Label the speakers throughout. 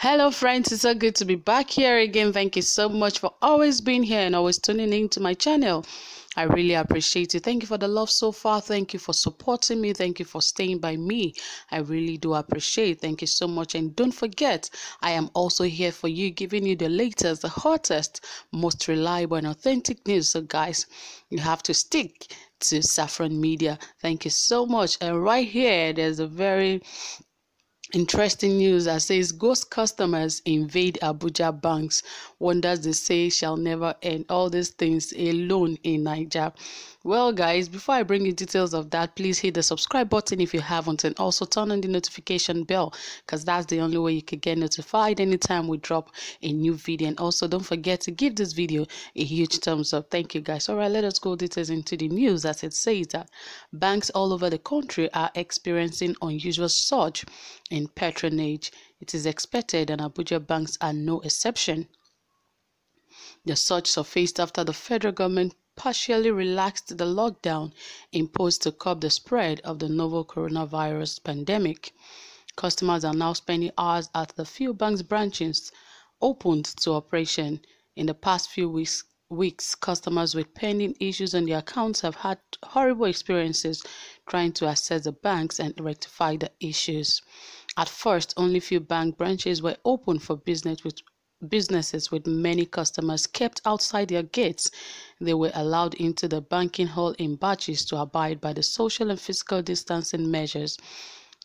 Speaker 1: Hello, friends. It's so good to be back here again. Thank you so much for always being here and always tuning into my channel. I really appreciate it. Thank you for the love so far. Thank you for supporting me. Thank you for staying by me. I really do appreciate. Thank you so much. And don't forget, I am also here for you, giving you the latest, the hottest, most reliable and authentic news. So, guys, you have to stick to Safron Media. Thank you so much. And right here, there's a very Interesting news that says ghost customers invade Abuja banks. Wonders they say shall never end. All these things alone in Niger. Well, guys, before I bring you details of that, please hit the subscribe button if you haven't, and also turn on the notification bell because that's the only way you can get notified anytime we drop a new video. And also, don't forget to give this video a huge thumbs up. Thank you, guys. All right, let us go details into the news. As it says that banks all over the country are experiencing unusual surge in patronage. It is expected, and Abuja banks are no exception. The surge surfaced after the federal government partially relaxed the lockdown imposed to curb the spread of the novel coronavirus pandemic. Customers are now spending hours at the few banks branches opened to operation. In the past few weeks, weeks, customers with pending issues on their accounts have had horrible experiences trying to access the banks and rectify the issues. At first, only few bank branches were open for business with businesses with many customers kept outside their gates. They were allowed into the banking hall in batches to abide by the social and physical distancing measures.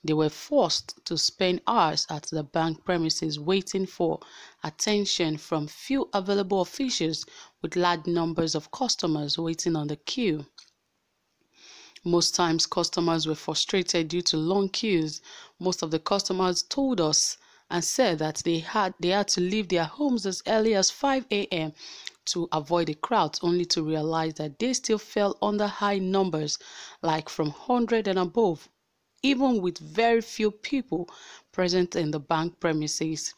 Speaker 1: They were forced to spend hours at the bank premises waiting for attention from few available officials with large numbers of customers waiting on the queue. Most times, customers were frustrated due to long queues. Most of the customers told us and said that they had they had to leave their homes as early as 5 a.m. to avoid the crowds only to realize that they still fell under high numbers like from 100 and above even with very few people present in the bank premises.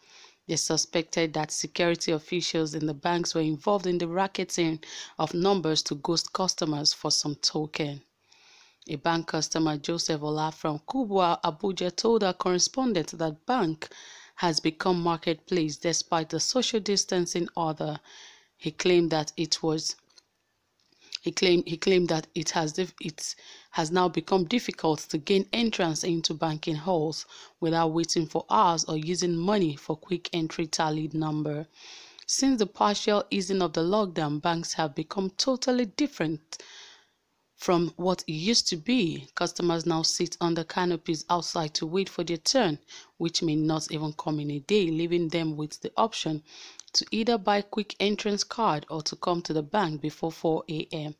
Speaker 1: They suspected that security officials in the banks were involved in the racketing of numbers to ghost customers for some token. A bank customer, Joseph Ola from Kubwa, Abuja, told our correspondent that bank has become marketplace despite the social distancing order. He claimed that it was he claimed he claimed that it has it has now become difficult to gain entrance into banking halls without waiting for hours or using money for quick entry tallied number. Since the partial easing of the lockdown, banks have become totally different from what used to be, customers now sit under canopies outside to wait for their turn, which may not even come in a day, leaving them with the option to either buy quick entrance card or to come to the bank before 4 a.m.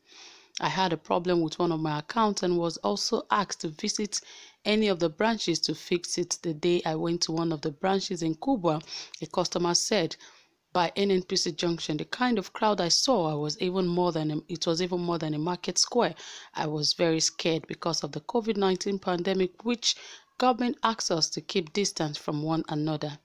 Speaker 1: I had a problem with one of my accounts and was also asked to visit any of the branches to fix it. The day I went to one of the branches in Kubwa, a customer said by NNPC Junction, the kind of crowd I saw, I was even more than a, it was even more than a market square. I was very scared because of the COVID-19 pandemic, which government asked us to keep distance from one another.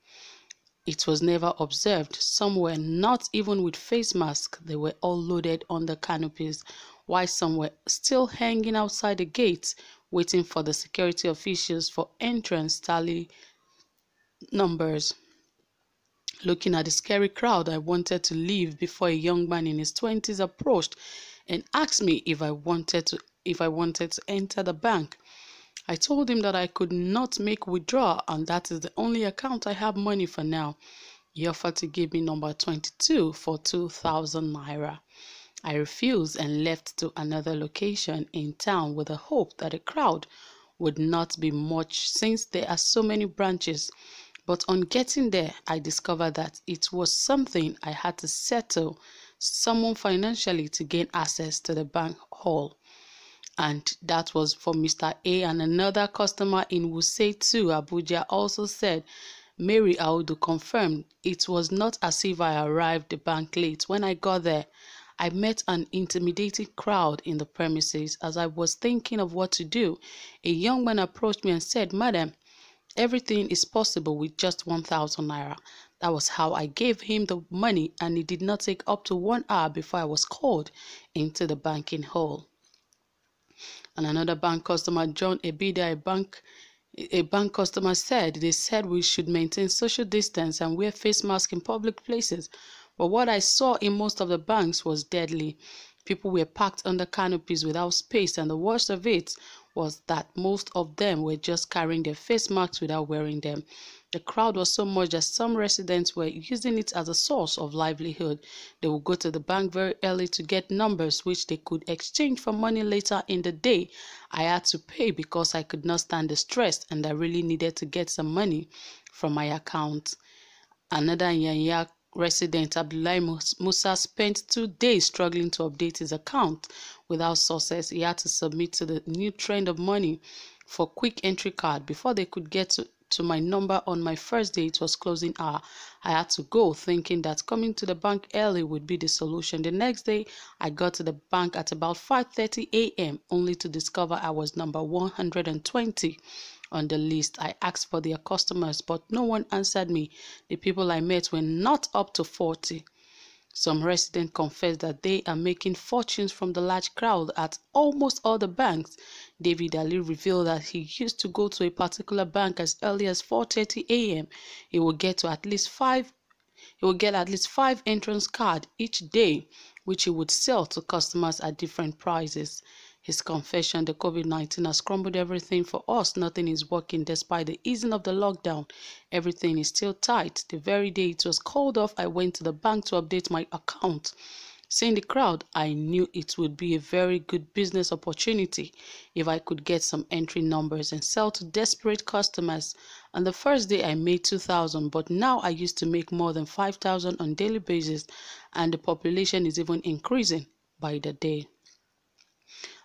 Speaker 1: It was never observed. Some were not even with face masks. They were all loaded on the canopies, while some were still hanging outside the gates, waiting for the security officials for entrance tally numbers. Looking at the scary crowd, I wanted to leave before a young man in his 20s approached and asked me if I wanted to if I wanted to enter the bank. I told him that I could not make withdrawal and that is the only account I have money for now. He offered to give me number 22 for 2000 naira. I refused and left to another location in town with the hope that the crowd would not be much since there are so many branches but on getting there, I discovered that it was something I had to settle someone financially to gain access to the bank hall. And that was for Mr. A. And another customer in Wuse 2, Abuja, also said Mary Audu confirmed it was not as if I arrived the bank late. When I got there, I met an intimidating crowd in the premises. As I was thinking of what to do, a young man approached me and said, Madam, Everything is possible with just 1000 naira. That was how I gave him the money and it did not take up to one hour before I was called into the banking hall. And another bank customer, John Ebida, a bank a bank customer said they said we should maintain social distance and wear face masks in public places. But what I saw in most of the banks was deadly. People were packed under canopies without space, and the worst of it was that most of them were just carrying their face masks without wearing them. The crowd was so much that some residents were using it as a source of livelihood. They would go to the bank very early to get numbers which they could exchange for money later in the day. I had to pay because I could not stand the stress and I really needed to get some money from my account. Another Nyanya resident Abdullahi Musa spent two days struggling to update his account without success, He had to submit to the new trend of money for quick entry card before they could get to to my number on my first day it was closing hour. I had to go thinking that coming to the bank early would be the solution. The next day i got to the bank at about 5:30 a.m. only to discover i was number 120 on the list. I asked for their customers but no one answered me. The people i met were not up to 40 some residents confess that they are making fortunes from the large crowd at almost all the banks. David Ali revealed that he used to go to a particular bank as early as 4:30 a.m. He would get to at least 5 he would get at least 5 entrance cards each day which he would sell to customers at different prices. His confession, the COVID-19 has crumbled everything for us. Nothing is working despite the easing of the lockdown. Everything is still tight. The very day it was called off, I went to the bank to update my account. Seeing the crowd, I knew it would be a very good business opportunity if I could get some entry numbers and sell to desperate customers. On the first day, I made 2,000, but now I used to make more than 5,000 on daily basis, and the population is even increasing by the day.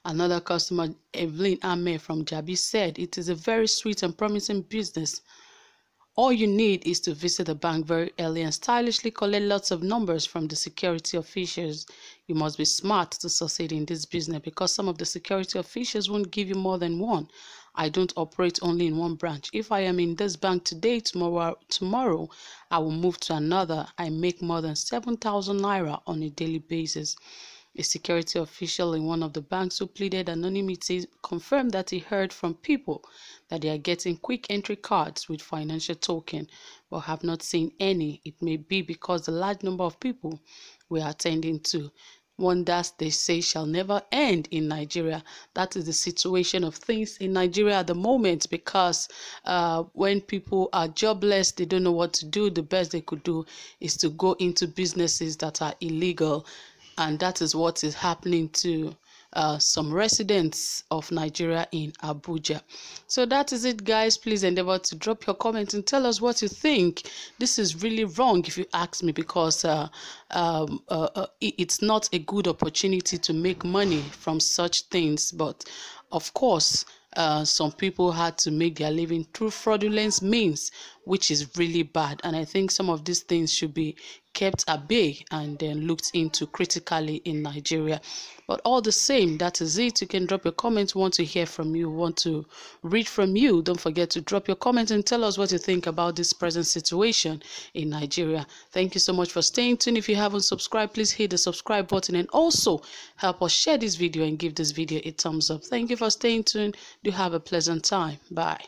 Speaker 1: Another customer, Evelyn Ame from Jabi, said it is a very sweet and promising business. All you need is to visit the bank very early and stylishly collect lots of numbers from the security officials. You must be smart to succeed in this business because some of the security officials won't give you more than one. I don't operate only in one branch. If I am in this bank today, tomorrow, tomorrow I will move to another. I make more than 7,000 naira on a daily basis. A security official in one of the banks who pleaded anonymity confirmed that he heard from people that they are getting quick entry cards with financial token but have not seen any. It may be because the large number of people we are attending to wonders they say shall never end in Nigeria. That is the situation of things in Nigeria at the moment because uh, when people are jobless, they don't know what to do. The best they could do is to go into businesses that are illegal and that is what is happening to uh, some residents of Nigeria in Abuja. So that is it, guys. Please endeavor to drop your comments and tell us what you think. This is really wrong, if you ask me, because uh, um, uh, uh it's not a good opportunity to make money from such things. But of course, uh, some people had to make their living through fraudulent means, which is really bad. And I think some of these things should be kept at bay and then looked into critically in Nigeria. But all the same, that is it. You can drop your comments. Want to hear from you? Want to read from you? Don't forget to drop your comments and tell us what you think about this present situation in Nigeria. Thank you so much for staying tuned. If you haven't subscribed, please hit the subscribe button and also help us share this video and give this video a thumbs up. Thank you for staying tuned. Do have a pleasant time. Bye.